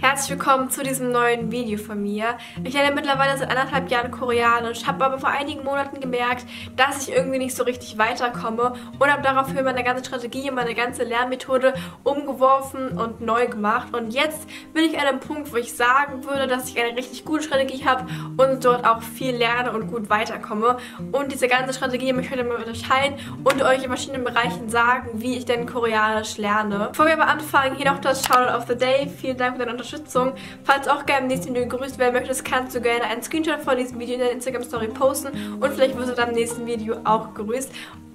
Herzlich willkommen zu diesem neuen Video von mir. Ich lerne mittlerweile seit anderthalb Jahren Koreanisch, habe aber vor einigen Monaten gemerkt, dass ich irgendwie nicht so richtig weiterkomme und habe daraufhin meine ganze Strategie meine ganze Lernmethode umgeworfen und neu gemacht. Und jetzt bin ich an einem Punkt, wo ich sagen würde, dass ich eine richtig gute Strategie habe und dort auch viel lerne und gut weiterkomme. Und diese ganze Strategie möchte ich heute mal mit euch teilen und euch in verschiedenen Bereichen sagen, wie ich denn Koreanisch lerne. Bevor wir aber anfangen, hier noch das Shoutout of the Day. Vielen Dank für deine Unterstützung. Falls auch gerne im nächsten Video gegrüßt werden möchtest, kannst du gerne einen Screenshot von diesem Video in der Instagram Story posten und vielleicht wirst du dann im nächsten Video auch gegrüßt.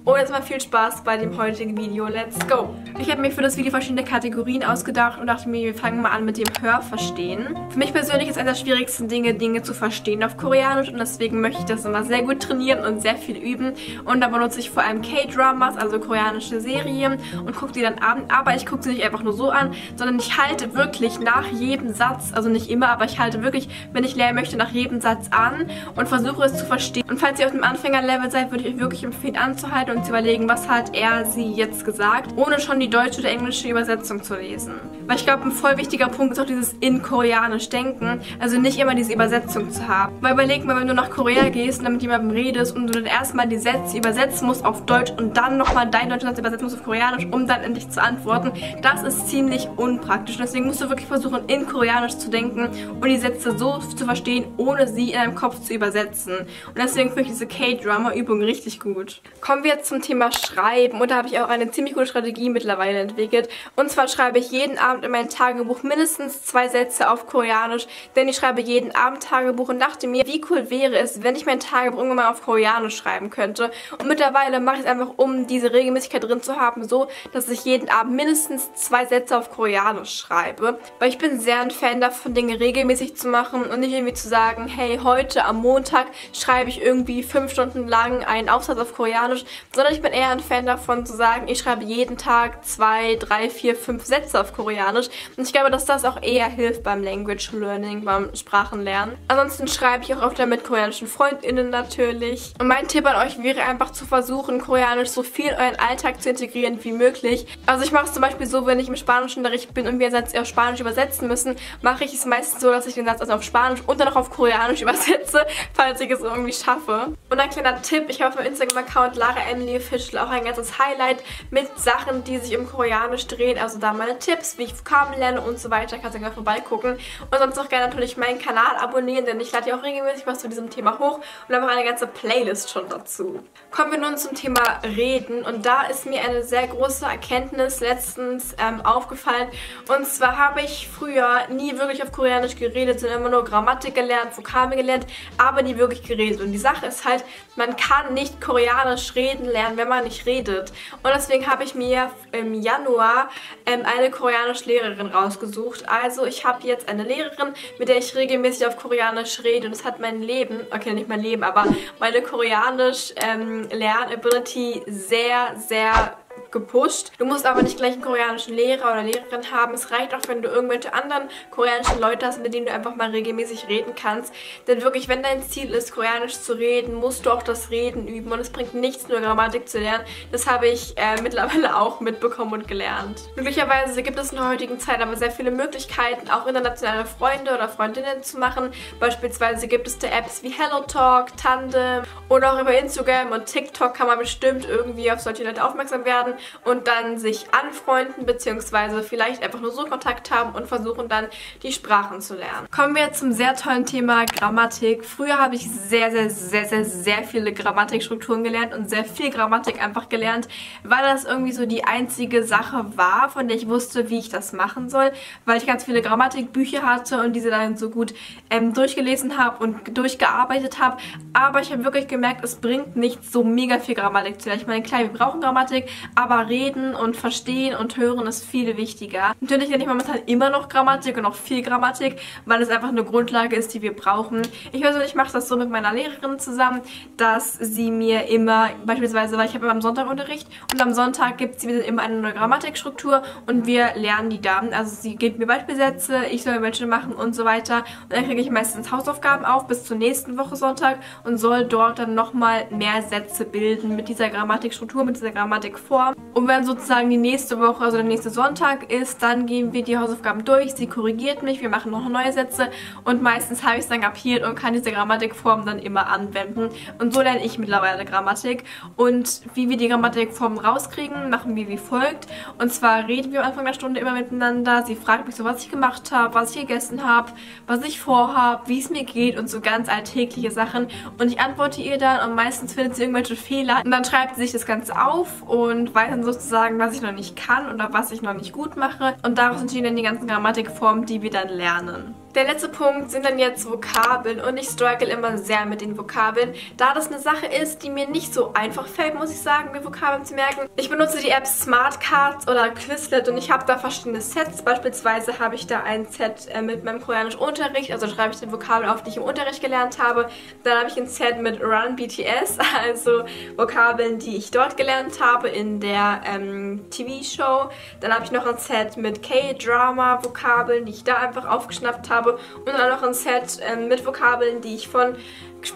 Und jetzt mal viel Spaß bei dem heutigen Video. Let's go! Ich habe mir für das Video verschiedene Kategorien ausgedacht und dachte mir, wir fangen mal an mit dem Hörverstehen. Für mich persönlich ist eines der schwierigsten Dinge, Dinge zu verstehen auf Koreanisch und deswegen möchte ich das immer sehr gut trainieren und sehr viel üben. Und da benutze ich vor allem K-Dramas, also koreanische Serien und gucke die dann an. Aber ich gucke sie nicht einfach nur so an, sondern ich halte wirklich nach jedem Satz, also nicht immer, aber ich halte wirklich, wenn ich lernen möchte, nach jedem Satz an und versuche es zu verstehen. Und falls ihr auf dem Anfängerlevel seid, würde ich euch wirklich empfehlen anzuhalten und zu überlegen, was hat er sie jetzt gesagt, ohne schon die deutsche oder englische Übersetzung zu lesen. Weil ich glaube, ein voll wichtiger Punkt ist auch dieses in Koreanisch denken, also nicht immer diese Übersetzung zu haben. Weil überleg mal, wenn du nach Korea gehst und dann mit jemandem redest und du dann erstmal die Sätze übersetzen musst auf Deutsch und dann nochmal deinen deutschen Satz übersetzen musst auf Koreanisch, um dann endlich zu antworten, das ist ziemlich unpraktisch. deswegen musst du wirklich versuchen, in Koreanisch zu denken und die Sätze so zu verstehen, ohne sie in deinem Kopf zu übersetzen. Und deswegen finde ich diese K-Drama-Übung richtig gut. Kommen wir jetzt zum Thema Schreiben und da habe ich auch eine ziemlich gute Strategie mittlerweile entwickelt. Und zwar schreibe ich jeden Abend in mein Tagebuch mindestens zwei Sätze auf Koreanisch, denn ich schreibe jeden Abend Tagebuch und dachte mir, wie cool wäre es, wenn ich mein Tagebuch irgendwann mal auf Koreanisch schreiben könnte. Und mittlerweile mache ich es einfach, um diese Regelmäßigkeit drin zu haben, so, dass ich jeden Abend mindestens zwei Sätze auf Koreanisch schreibe. Weil ich bin sehr ein Fan davon, Dinge regelmäßig zu machen und nicht irgendwie zu sagen, hey, heute am Montag schreibe ich irgendwie fünf Stunden lang einen Aufsatz auf Koreanisch, sondern ich bin eher ein Fan davon zu sagen, ich schreibe jeden Tag zwei, drei, vier, fünf Sätze auf Koreanisch. Und ich glaube, dass das auch eher hilft beim Language Learning, beim Sprachenlernen. Ansonsten schreibe ich auch öfter mit koreanischen FreundInnen natürlich. Und mein Tipp an euch wäre einfach zu versuchen, Koreanisch so viel in euren Alltag zu integrieren wie möglich. Also ich mache es zum Beispiel so, wenn ich im Spanischunterricht bin und wir einen Satz auf Spanisch übersetzen müssen, mache ich es meistens so, dass ich den Satz also auf Spanisch und dann noch auf Koreanisch übersetze, falls ich es irgendwie schaffe. Und ein kleiner Tipp, ich habe auf meinem Instagram-Account Lara Emily Official auch ein ganzes Highlight mit Sachen, die sich um Koreanisch drehen. Also da meine Tipps, wie ich Vokabeln lerne und so weiter. Kannst du gerne vorbeigucken. Und sonst auch gerne natürlich meinen Kanal abonnieren, denn ich lade ja auch regelmäßig was zu diesem Thema hoch und habe auch eine ganze Playlist schon dazu. Kommen wir nun zum Thema Reden. Und da ist mir eine sehr große Erkenntnis letztens ähm, aufgefallen. Und zwar habe ich früher nie wirklich auf Koreanisch geredet, sondern immer nur Grammatik gelernt, Vokabeln gelernt, aber nie wirklich geredet. Und die Sache ist halt, man kann nicht Koreanisch reden lernen, wenn man nicht redet. Und deswegen habe ich mir im Januar ähm, eine koreanische Lehrerin rausgesucht. Also ich habe jetzt eine Lehrerin, mit der ich regelmäßig auf Koreanisch rede. Und es hat mein Leben, okay, nicht mein Leben, aber meine Koreanisch ähm, Lernability sehr, sehr gepusht. Du musst aber nicht gleich einen koreanischen Lehrer oder Lehrerin haben. Es reicht auch, wenn du irgendwelche anderen koreanischen Leute hast, mit denen du einfach mal regelmäßig reden kannst. Denn wirklich, wenn dein Ziel ist, koreanisch zu reden, musst du auch das Reden üben. Und es bringt nichts, nur Grammatik zu lernen. Das habe ich äh, mittlerweile auch mitbekommen und gelernt. Glücklicherweise gibt es in der heutigen Zeit aber sehr viele Möglichkeiten, auch internationale Freunde oder Freundinnen zu machen. Beispielsweise gibt es da Apps wie HelloTalk, Tandem oder auch über Instagram und TikTok kann man bestimmt irgendwie auf solche Leute aufmerksam werden und dann sich anfreunden bzw. vielleicht einfach nur so Kontakt haben und versuchen dann die Sprachen zu lernen. Kommen wir zum sehr tollen Thema Grammatik. Früher habe ich sehr, sehr, sehr, sehr, sehr viele Grammatikstrukturen gelernt und sehr viel Grammatik einfach gelernt, weil das irgendwie so die einzige Sache war, von der ich wusste, wie ich das machen soll, weil ich ganz viele Grammatikbücher hatte und diese dann so gut ähm, durchgelesen habe und durchgearbeitet habe. Aber ich habe wirklich gemerkt, es bringt nicht so mega viel Grammatik zu lernen. Ich meine, klar, wir brauchen Grammatik, aber aber reden und verstehen und hören ist viel wichtiger. Natürlich lerne ich momentan immer noch Grammatik und auch viel Grammatik, weil es einfach eine Grundlage ist, die wir brauchen. Ich persönlich mache das so mit meiner Lehrerin zusammen, dass sie mir immer, beispielsweise, weil ich habe immer am Sonntag Unterricht und am Sonntag gibt sie mir immer eine neue Grammatikstruktur und wir lernen die dann. Also sie gibt mir Beispielsätze, ich soll welche machen und so weiter. Und dann kriege ich meistens Hausaufgaben auf bis zur nächsten Woche Sonntag und soll dort dann nochmal mehr Sätze bilden mit dieser Grammatikstruktur, mit dieser Grammatikform. Und wenn sozusagen die nächste Woche, also der nächste Sonntag ist, dann gehen wir die Hausaufgaben durch. Sie korrigiert mich, wir machen noch neue Sätze und meistens habe ich es dann kapiert und kann diese Grammatikform dann immer anwenden. Und so lerne ich mittlerweile Grammatik. Und wie wir die Grammatikform rauskriegen, machen wir wie folgt. Und zwar reden wir am Anfang der Stunde immer miteinander. Sie fragt mich so, was ich gemacht habe, was ich gegessen habe, was ich vorhabe, wie es mir geht und so ganz alltägliche Sachen. Und ich antworte ihr dann und meistens findet sie irgendwelche Fehler. Und dann schreibt sie sich das Ganze auf und weiß dann sozusagen, was ich noch nicht kann oder was ich noch nicht gut mache. Und daraus entstehen dann die ganzen Grammatikformen, die wir dann lernen. Der letzte Punkt sind dann jetzt Vokabeln und ich struggle immer sehr mit den Vokabeln, da das eine Sache ist, die mir nicht so einfach fällt, muss ich sagen, mir Vokabeln zu merken. Ich benutze die App Smartcards oder Quizlet und ich habe da verschiedene Sets. Beispielsweise habe ich da ein Set äh, mit meinem koreanischen Unterricht, also schreibe ich die Vokabeln auf, die ich im Unterricht gelernt habe. Dann habe ich ein Set mit Run BTS, also Vokabeln, die ich dort gelernt habe in der ähm, TV-Show. Dann habe ich noch ein Set mit K-Drama Vokabeln, die ich da einfach aufgeschnappt habe habe und dann noch ein Set ähm, mit Vokabeln, die ich von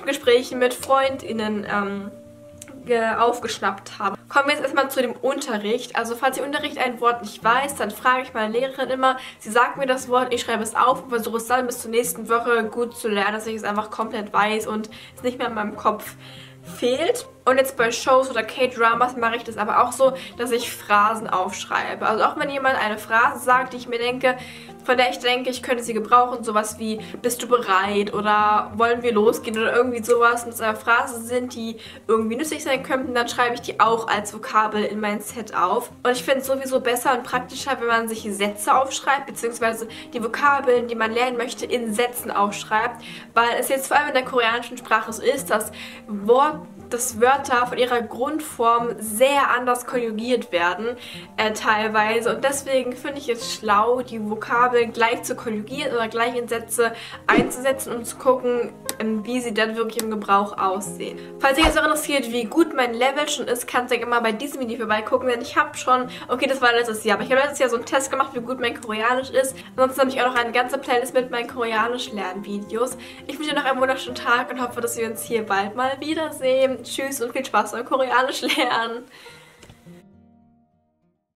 Gesprächen mit FreundInnen ähm, aufgeschnappt habe. Kommen wir jetzt erstmal zu dem Unterricht. Also falls ich Unterricht ein Wort nicht weiß, dann frage ich meine Lehrerin immer, sie sagt mir das Wort, ich schreibe es auf und versuche es dann bis zur nächsten Woche gut zu lernen, dass ich es einfach komplett weiß und es nicht mehr in meinem Kopf fehlt. Und jetzt bei Shows oder K-Dramas mache ich das aber auch so, dass ich Phrasen aufschreibe. Also auch wenn jemand eine Phrase sagt, die ich mir denke, von der ich denke, ich könnte sie gebrauchen, sowas wie bist du bereit oder wollen wir losgehen oder irgendwie sowas und es aber Phrasen sind, die irgendwie nützlich sein könnten, dann schreibe ich die auch als Vokabel in mein Set auf. Und ich finde es sowieso besser und praktischer, wenn man sich Sätze aufschreibt, beziehungsweise die Vokabeln, die man lernen möchte, in Sätzen aufschreibt, weil es jetzt vor allem in der koreanischen Sprache so ist, dass Wort dass Wörter von ihrer Grundform sehr anders konjugiert werden, äh, teilweise. Und deswegen finde ich es schlau, die Vokabeln gleich zu konjugieren oder gleich in Sätze einzusetzen und zu gucken, ähm, wie sie dann wirklich im Gebrauch aussehen. Falls ihr jetzt auch interessiert, wie gut mein Level schon ist, kannst du ja immer bei diesem Video vorbeigucken, denn ich habe schon, okay, das war letztes Jahr, aber ich habe letztes Jahr so einen Test gemacht, wie gut mein Koreanisch ist. Ansonsten habe ich auch noch eine ganze Playlist mit meinen Koreanisch-Lernvideos. Ich wünsche dir noch einen wunderschönen Tag und hoffe, dass wir uns hier bald mal wiedersehen. Tschüss und viel Spaß beim Koreanisch lernen.